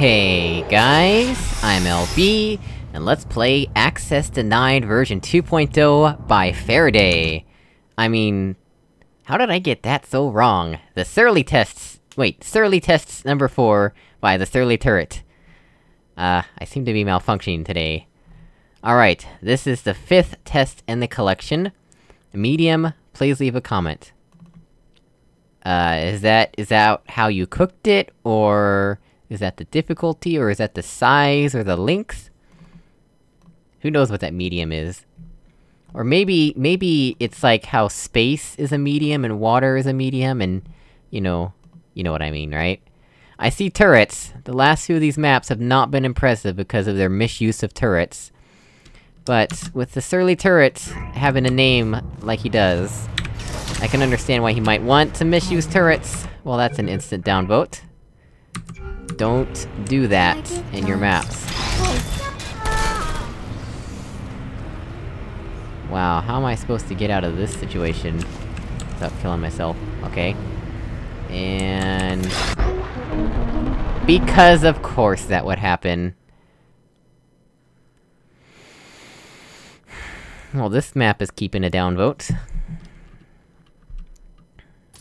Hey guys, I'm LB, and let's play Access Denied version 2.0 by Faraday. I mean... How did I get that so wrong? The Surly Tests- wait, Surly Tests number 4 by the Surly Turret. Uh, I seem to be malfunctioning today. Alright, this is the fifth test in the collection. Medium, please leave a comment. Uh, is that- is that how you cooked it, or... Is that the difficulty, or is that the size, or the length? Who knows what that medium is? Or maybe- maybe it's like how space is a medium and water is a medium, and... You know... You know what I mean, right? I see turrets! The last few of these maps have not been impressive because of their misuse of turrets. But, with the Surly Turret having a name like he does, I can understand why he might want to misuse turrets. Well, that's an instant downvote. Don't do that in your maps. Wow, how am I supposed to get out of this situation? Without killing myself. Okay. And... Because of course that would happen. Well, this map is keeping a downvote.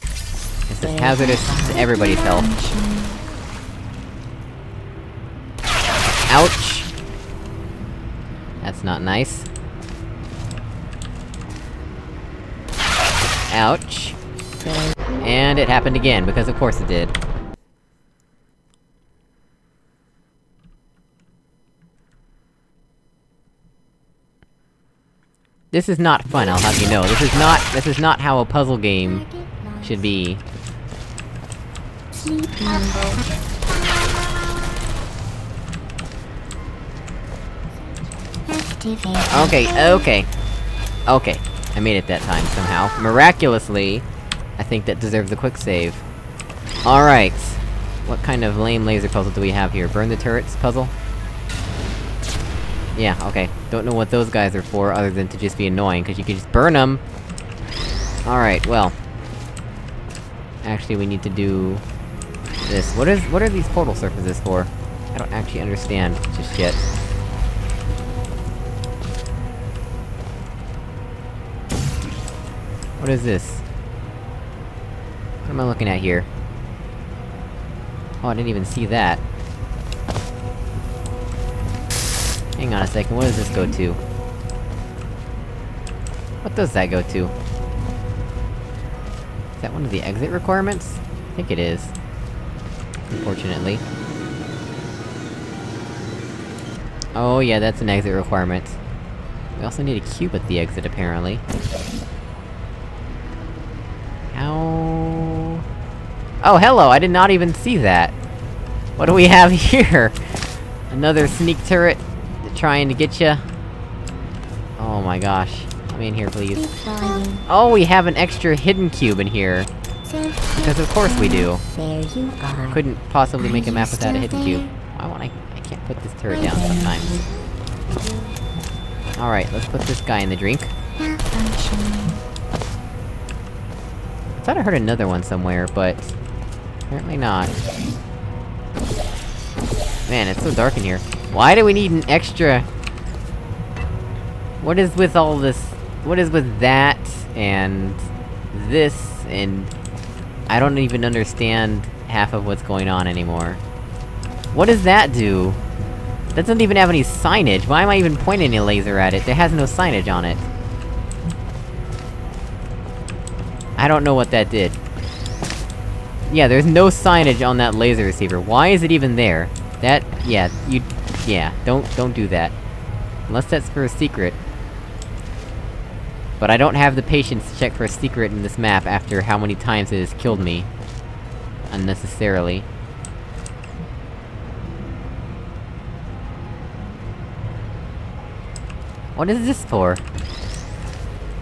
This is hazardous to everybody's health. That's not nice. Ouch. And it happened again, because of course it did. This is not fun, I'll have you know. This is not- this is not how a puzzle game should be. Okay, okay. Okay. I made it that time, somehow. Miraculously, I think that deserves a quick save. Alright. What kind of lame laser puzzle do we have here? Burn the turrets puzzle? Yeah, okay. Don't know what those guys are for, other than to just be annoying, cause you can just burn them! Alright, well. Actually, we need to do... this. What is- what are these portal surfaces for? I don't actually understand just yet. What is this? What am I looking at here? Oh, I didn't even see that. Hang on a second, what does this go to? What does that go to? Is that one of the exit requirements? I think it is. Unfortunately. Oh yeah, that's an exit requirement. We also need a cube at the exit, apparently. How... Oh, hello! I did not even see that! What do we have here? Another sneak turret trying to get you. Oh my gosh. Let me in here, please. Oh, we have an extra hidden cube in here. Because of course we do. Couldn't possibly make a map without a hidden cube. Why won't I- I can't put this turret down sometimes. Alright, let's put this guy in the drink. I thought I heard another one somewhere, but... Apparently not. Man, it's so dark in here. Why do we need an extra... What is with all this... What is with that, and... This, and... I don't even understand half of what's going on anymore. What does that do? That doesn't even have any signage, why am I even pointing a laser at it? It has no signage on it. I don't know what that did. Yeah, there's no signage on that laser receiver. Why is it even there? That- yeah, you- yeah, don't- don't do that. Unless that's for a secret. But I don't have the patience to check for a secret in this map after how many times it has killed me. Unnecessarily. What is this for?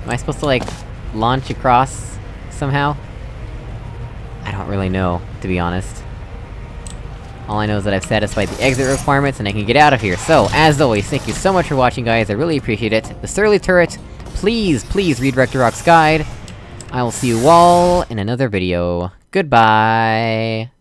Am I supposed to, like, launch across, somehow? I don't really know, to be honest. All I know is that I've satisfied the exit requirements and I can get out of here. So, as always, thank you so much for watching guys, I really appreciate it. The Surly Turret, please, please read RectorRocks' guide. I will see you all in another video. Goodbye!